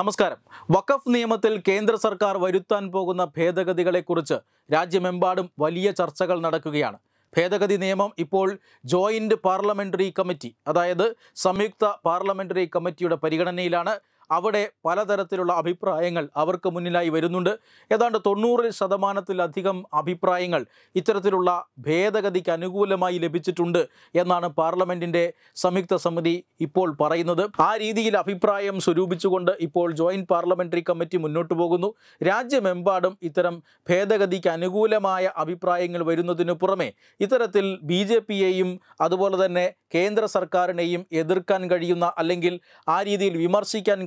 നമസ്കാരം. വഖഫ് നിയമത്തിൽ കേന്ദ്ര സർക്കാർ വരുത്താൻ പോകുന്ന ഭേദഗതികളെക്കുറിച്ച് രാജ്യമെമ്പാടും വലിയ ചർച്ചകൾ നടക്കുകയാണ്. ഭേദഗതി നിയമം ഇപ്പോൾ ജോയിന്റ് പാർലമെന്ററി കമ്മിറ്റി അതായത് സംയുക്ത പാർലമെന്ററി കമ്മിറ്റിയുടെ പരിഗണനയിലാണ് അവിടെ പലതരത്തിലുള്ള അഭിപ്രായങ്ങൾ അവർക്ക് മുന്നിലായി വരുന്നുണ്ട്. ഏതാണ്ട് തൊണ്ണൂറ് ശതമാനത്തിലധികം അഭിപ്രായങ്ങൾ ഇത്തരത്തിലുള്ള ഭേദഗതിക്ക് അനുകൂലമായി ലഭിച്ചിട്ടുണ്ട് എന്നാണ് പാർലമെന്റിന്റെ സംയുക്ത സമിതി ഇപ്പോൾ പറയുന്നത്. ആ രീതിയിൽ അഭിപ്രായം സ്വരൂപിച്ചുകൊണ്ട് ഇപ്പോൾ ജോയിന്റ് പാർലമെന്ററി കമ്മിറ്റി മുന്നോട്ട് പോകുന്നു. രാജ്യമെമ്പാടും ഇത്തരം ഭേദഗതിക്ക് അനുകൂലമായ അഭിപ്രായങ്ങൾ വരുന്നതിനു പുറമെ ഇത്തരത്തിൽ ബി ജെ പിയെയും അതുപോലെ തന്നെ കേന്ദ്ര സർക്കാരിനെയും എതിർക്കാൻ കഴിയുന്ന അല്ലെങ്കിൽ ആ രീതിയിൽ വിമർശിക്കാൻ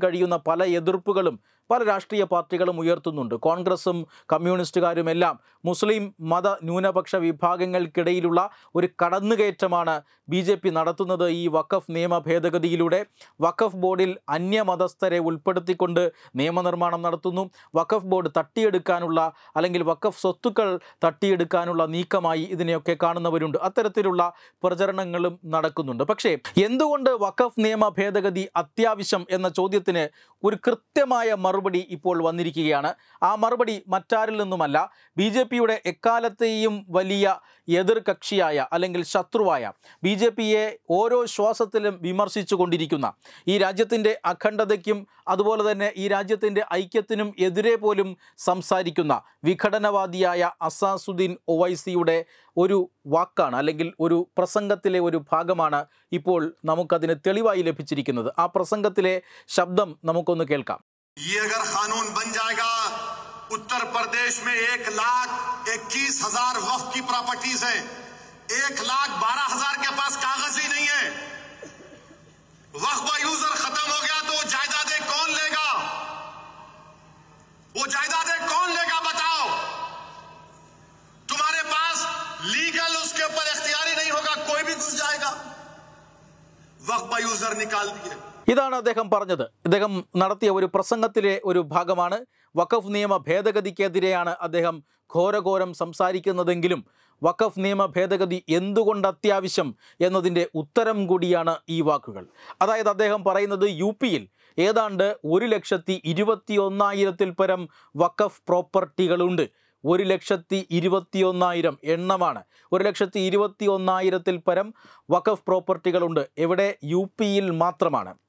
പല എതിർപ്പുകളും പല രാഷ്ട്രീയ പാർട്ടികളും ഉയർത്തുന്നുണ്ട്. കോൺഗ്രസും കമ്മ്യൂണിസ്റ്റുകാരും എല്ലാം മുസ്ലിം മത ന്യൂനപക്ഷ വിഭാഗങ്ങൾക്കിടയിലുള്ള ഒരു കടന്നുകയറ്റമാണ് ബി ജെ പി നടത്തുന്നത് ഈ വഖഫ് നിയമ ഭേദഗതിയിലൂടെ. വഖഫ് ബോർഡിൽ അന്യമതസ്ഥരെ ഉൾപ്പെടുത്തിക്കൊണ്ട് നിയമനിർമ്മാണം നടത്തുന്നു. വഖഫ് ബോർഡ് തട്ടിയെടുക്കാനുള്ള അല്ലെങ്കിൽ വഖഫ് സ്വത്തുക്കൾ തട്ടിയെടുക്കാനുള്ള നീക്കമായി ഇതിനെയൊക്കെ കാണുന്നവരുണ്ട്. അത്തരത്തിലുള്ള പ്രചരണങ്ങളും നടക്കുന്നുണ്ട്. പക്ഷേ എന്തുകൊണ്ട് വഖഫ് നിയമ ഭേദഗതി അത്യാവശ്യം എന്ന ചോദ്യത്തിന് ഒരു കൃത്യമായ മറുപടി ഇപ്പോൾ വന്നിരിക്കുകയാണ്. ആ മറുപടി മറ്റാരിൽ നിന്നുമല്ല ബി ജെ പിയുടെ എക്കാലത്തെയും വലിയ എതിർകക്ഷിയായ അല്ലെങ്കിൽ ശത്രുവായ ബി ജെ പിയെ ഓരോ ശ്വാസത്തിലും വിമർശിച്ചു കൊണ്ടിരിക്കുന്ന ഈ രാജ്യത്തിന്റെ അഖണ്ഡതയ്ക്കും അതുപോലെ തന്നെ ഈ രാജ്യത്തിന്റെ ഐക്യത്തിനും എതിരെ പോലും സംസാരിക്കുന്ന വിഘടനവാദിയായ അസാസുദ്ദീൻ ഒവൈസിയുടെ ഒരു വാക്കാണ് അല്ലെങ്കിൽ ഒരു പ്രസംഗത്തിലെ ഒരു ഭാഗമാണ് ഇപ്പോൾ നമുക്കതിന് തെളിവായി ലഭിച്ചിരിക്കുന്നത്. ആ പ്രസംഗത്തിലെ ശബ്ദം നമുക്കൊന്ന് കേൾക്കാം. ये अगर कानून बन जाएगा, उत्तर प्रदेश में एक लाख इक्कीस हज़ार वक्त की प्रॉपर्टीज़ है। एक लाख बारह हज़ार के पास कागज़ ही नहीं है। वक्त यूज़र खत्म हो गया तो जायदादें कौन लेगा? वो जायदादें कौन लेगा बताओ। तुम्हारे पास लीगल उसके ऊपर इख्तियारी नहीं होगा, कोई भी घुस जाएगा। वक्त यूज़र निकाल दिए। ഇതാണ് അദ്ദേഹം പറഞ്ഞത്. ഇദ്ദേഹം നടത്തിയ ഒരു പ്രസംഗത്തിലെ ഒരു ഭാഗമാണ്. വഖഫ് നിയമ ഭേദഗതിക്കെതിരെയാണ് അദ്ദേഹം ഘോരഘോരം സംസാരിക്കുന്നതെങ്കിലും വഖഫ് നിയമ ഭേദഗതി എന്തുകൊണ്ട് അത്യാവശ്യം എന്നതിന്റെ ഉത്തരം കൂടിയാണ് ഈ വാക്കുകൾ. അതായത് അദ്ദേഹം പറയുന്നത് യു പിയിൽ ഏതാണ്ട് ഒരു ലക്ഷത്തി ഇരുപത്തി ഒന്നായിരത്തിൽ പരം വഖഫ് പ്രോപ്പർട്ടികളുണ്ട്. ഒരു ലക്ഷത്തി ഇരുപത്തിയൊന്നായിരം എണ്ണമാണ്. ഒരു ലക്ഷത്തി ഇരുപത്തി ഒന്നായിരത്തിൽ പരം വഖഫ് പ്രോപ്പർട്ടികളുണ്ട്. എവിടെ? യു പിയിൽ മാത്രമാണ്.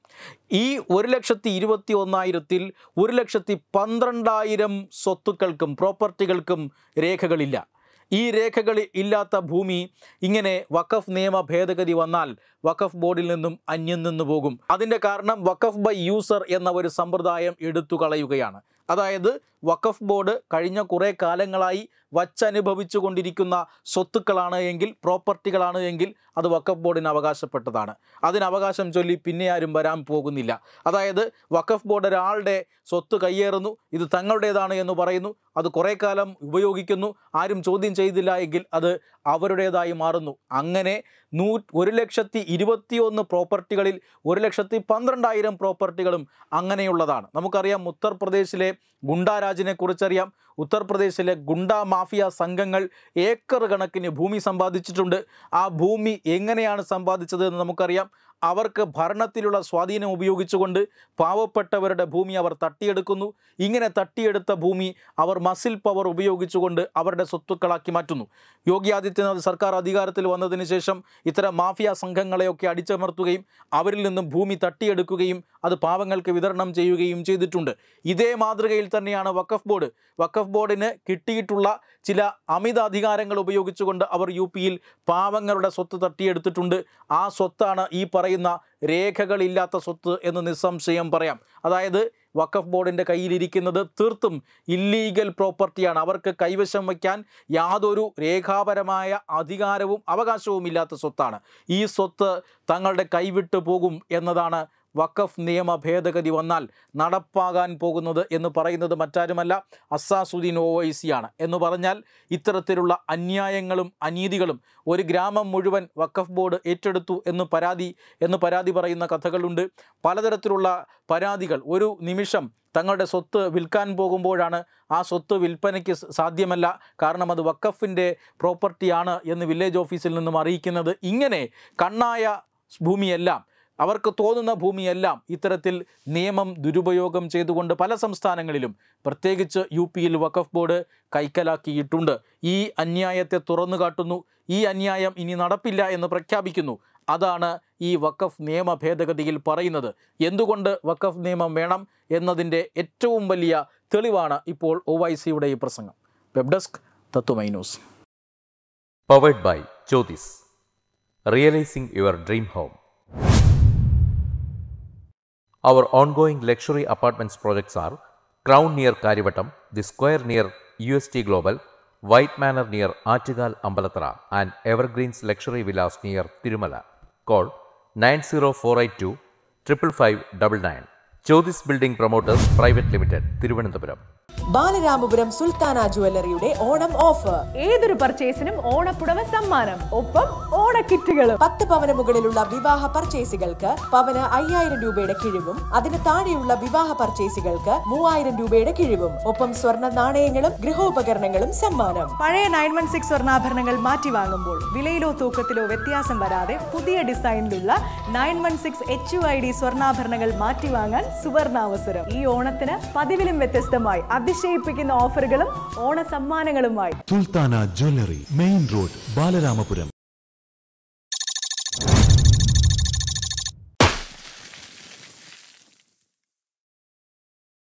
ഈ ഒരു ലക്ഷത്തി ഇരുപത്തി ഒന്നായിരത്തിൽ ഒരു ലക്ഷത്തി പന്ത്രണ്ടായിരം സ്വത്തുക്കൾക്കും പ്രോപ്പർട്ടികൾക്കും രേഖകളില്ല. ഈ രേഖകൾ ഇല്ലാത്ത ഭൂമി ഇങ്ങനെ വഖഫ് നിയമ ഭേദഗതി വന്നാൽ വഖഫ് ബോർഡിൽ നിന്നും അന്യം നിന്നു പോകും. അതിന്റെ കാരണം വഖഫ് ബൈ യൂസർ എന്ന ഒരു സമ്പ്രദായം എടുത്തു കളയുകയാണ്. അതായത് വഖഫ് ബോർഡ് കഴിഞ്ഞ കുറേ കാലങ്ങളായി വച്ചനുഭവിച്ചു കൊണ്ടിരിക്കുന്ന സ്വത്തുക്കളാണ് എങ്കിൽ പ്രോപ്പർട്ടികളാണ് എങ്കിൽ അത് വഖഫ് ബോർഡിന് അവകാശപ്പെട്ടതാണ്. അതിന് അവകാശം ചൊല്ലി പിന്നെ ആരും വരാൻ പോകുന്നില്ല. അതായത് വഖഫ് ബോർഡ് ഒരാളുടെ സ്വത്ത് കയ്യേറുന്നു ഇത് തങ്ങളുടേതാണ് എന്ന് പറയുന്നു അത് കുറേ കാലം ഉപയോഗിക്കുന്നു ആരും ചോദ്യം ചെയ്തില്ല എങ്കിൽ അത് അവരുടേതായി മാറുന്നു. അങ്ങനെ നൂ ഒരു ലക്ഷത്തി ഇരുപത്തിയൊന്ന് പ്രോപ്പർട്ടികളിൽ ഒരു ലക്ഷത്തി പന്ത്രണ്ടായിരം പ്രോപ്പർട്ടികളും അങ്ങനെയുള്ളതാണ്. നമുക്കറിയാം ഉത്തർപ്രദേശിലെ ഗുണ്ടാരാജിനെ കുറിച്ചറിയാം ഉത്തർപ്രദേശിലെ ഗുണ്ട മാഫിയ സംഘങ്ങൾ ഏക്കർ കണക്കിന് ഭൂമി സമ്പാദിച്ചിട്ടുണ്ട്. ആ ഭൂമി എങ്ങനെയാണ് സമ്പാദിച്ചത് എന്ന് നമുക്കറിയാം. അവർക്ക് ഭരണത്തിലുള്ള സ്വാധീനം ഉപയോഗിച്ചുകൊണ്ട് പാവപ്പെട്ടവരുടെ ഭൂമി അവർ തട്ടിയെടുക്കുന്നു. ഇങ്ങനെ തട്ടിയെടുത്ത ഭൂമി അവർ മസിൽ പവർ ഉപയോഗിച്ചുകൊണ്ട് അവരുടെ സ്വത്തുക്കളാക്കി മാറ്റുന്നു. യോഗി ആദിത്യനാഥ് സർക്കാർ അധികാരത്തിൽ വന്നതിന് ശേഷം ഇത്തരം മാഫിയ സംഘങ്ങളെയൊക്കെ അടിച്ചമർത്തുകയും അവരിൽ നിന്നും ഭൂമി തട്ടിയെടുക്കുകയും അത് പാവങ്ങൾക്ക് വിതരണം ചെയ്യുകയും ചെയ്തിട്ടുണ്ട്. ഇതേ മാതൃകയിൽ തന്നെയാണ് വഖഫ് ബോർഡ്. വഖഫ് ബോർഡിന് കിട്ടിയിട്ടുള്ള ചില അമിത അധികാരങ്ങൾ ഉപയോഗിച്ചുകൊണ്ട് അവർ യു പിയിൽ പാവങ്ങളുടെ സ്വത്ത് തട്ടിയെടുത്തിട്ടുണ്ട്. ആ സ്വത്താണ് ഈ പറയുന്ന രേഖകളില്ലാത്ത സ്വത്ത് എന്ന് നിസ്സംശയം പറയാം. അതായത് വഖഫ് ബോർഡിന്റെ കയ്യിലിരിക്കുന്നത് തീർത്തും ഇല്ലീഗൽ പ്രോപ്പർട്ടിയാണ് അവർക്ക് കൈവശം വയ്ക്കാൻ യാതൊരു രേഖാപരമായ അധികാരവും അവകാശവും ഇല്ലാത്ത സ്വത്താണ്. ഈ സ്വത്ത് തങ്ങളുടെ കൈവിട്ടു പോകും എന്നതാണ് വഖഫ് നിയമ ഭേദഗതി വന്നാൽ നടപ്പാകാൻ പോകുന്നത് എന്ന് പറയുന്നത് മറ്റാരുമല്ല അസാസുദ്ദീൻ ഒവൈസിയാണ് എന്ന് പറഞ്ഞാൽ ഇത്തരത്തിലുള്ള അന്യായങ്ങളും അനീതികളും ഒരു ഗ്രാമം മുഴുവൻ വഖഫ് ബോർഡ് ഏറ്റെടുത്തു എന്ന് പരാതി എന്ന് പരാതി പറയുന്ന കഥകളുണ്ട്. പലതരത്തിലുള്ള പരാതികൾ. ഒരു നിമിഷം തങ്ങളുടെ സ്വത്ത് വിൽക്കാൻ പോകുമ്പോഴാണ് ആ സ്വത്ത് വിൽപ്പനയ്ക്ക് സാധ്യമല്ല. കാരണം അത് വക്കഫിന്റെ പ്രോപ്പർട്ടിയാണ് എന്ന് വില്ലേജ് ഓഫീസിൽ നിന്നും അറിയിക്കുന്നത്. ഇങ്ങനെ കണ്ണായ ഭൂമിയെല്ലാം അവർക്ക് തോന്നുന്ന ഭൂമിയെല്ലാം ഇത്തരത്തിൽ നിയമം ദുരുപയോഗം ചെയ്തുകൊണ്ട് പല സംസ്ഥാനങ്ങളിലും പ്രത്യേകിച്ച് യു പിയിൽ വഖഫ് ബോർഡ് കൈക്കലാക്കിയിട്ടുണ്ട്. ഈ അന്യായത്തെ തുറന്നു കാട്ടുന്നു. ഈ അന്യായം ഇനി നടപ്പില്ല എന്ന് പ്രഖ്യാപിക്കുന്നു. അതാണ് ഈ വഖഫ് നിയമ ഭേദഗതിയിൽ പറയുന്നത്. എന്തുകൊണ്ട് വഖഫ് നിയമം വേണം എന്നതിന്റെ ഏറ്റവും വലിയ തെളിവാണ് ഇപ്പോൾ ഒ വൈ സിയുടെ ഈ പ്രസംഗം. Web desk Tatwamayi news. By by realising your dream home. Our ongoing luxury apartments projects are Crown near Karivatam, The Square near UST Global, White Manor near Achigal Ambalatra, and Evergreens Luxury Villas near Tirumala. Call 90482 55599. Jyotis Building Promoters Private Limited, Thiruvananthapuram. Balaramapuram Sultana ജുവല്ലറിയുടെ Onam offer. ഏതൊരു പർച്ചേസിനും ഓണപ്പുടവ സമ്മാനം ഒപ്പം ഓണക്കിറ്റുകളും. പത്ത് പവന മുകളിലുള്ള വിവാഹ പർച്ചേസുകൾക്ക് പവന് അയ്യായിരം രൂപയുടെ കിഴിവും അതിന് താഴെയുള്ള വിവാഹ പർച്ചേസുകൾക്ക് മൂവായിരം രൂപയുടെ കിഴിവും ഒപ്പം സ്വർണ നാണയങ്ങളും ഗൃഹോപകരണങ്ങളും സമ്മാനം. പഴയ നയൻ വൺ സിക്സ് സ്വർണാഭരണങ്ങൾ മാറ്റി വാങ്ങുമ്പോൾ വിലയിലോ തൂക്കത്തിലോ വ്യത്യാസം വരാതെ പുതിയ ഡിസൈനിലുള്ള nine one six H U I D സ്വർണാഭരണങ്ങൾ മാറ്റി വാങ്ങാൻ സുവർണാവസരം. ഈ ഓണത്തിന് പതിവിലും വ്യത്യസ്തമായി അതിശയിപ്പിക്കുന്ന ഓഫറുകളും ഓണ സമ്മാനങ്ങളുമായി Sultana jewellery main road Balaramapuram.